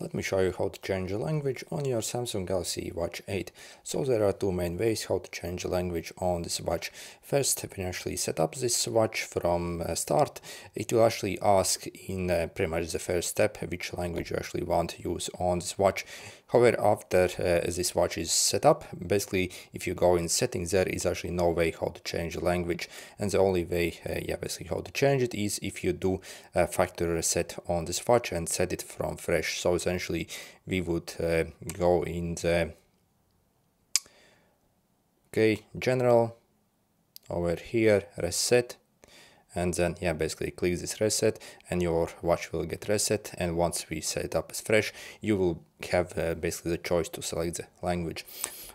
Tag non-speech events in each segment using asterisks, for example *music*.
Let me show you how to change the language on your Samsung Galaxy Watch 8. So there are two main ways how to change the language on this watch. First, when you actually set up this watch from uh, start, it will actually ask in uh, pretty much the first step which language you actually want to use on this watch. However, after uh, this watch is set up, basically if you go in settings there is actually no way how to change the language and the only way, uh, yeah, basically how to change it is if you do a factory reset on this watch and set it from fresh. So essentially we would uh, go in the okay general over here reset and then yeah basically click this reset and your watch will get reset. And once we set it up as fresh you will have uh, basically the choice to select the language.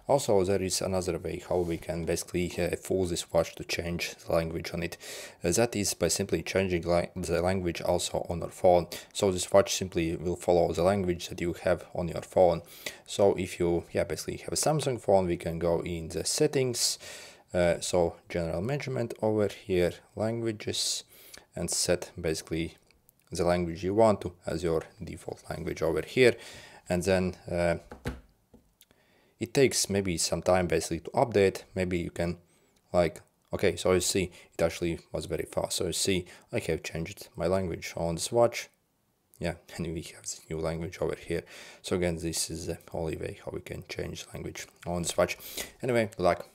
Also there is another way how we can basically uh, force this watch to change the language on it. Uh, that is by simply changing the language also on your phone. So this watch simply will follow the language that you have on your phone. So if you yeah basically have a samsung phone we can go in the settings uh, so general management over here languages and set basically the language you want to as your default language over here. And then uh, it takes maybe some time basically to update. Maybe you can like okay so you see it actually was very fast. So you see I have changed my language on this watch. Yeah *laughs* and we have the new language over here. So again this is the only way how we can change language on this watch. Anyway good luck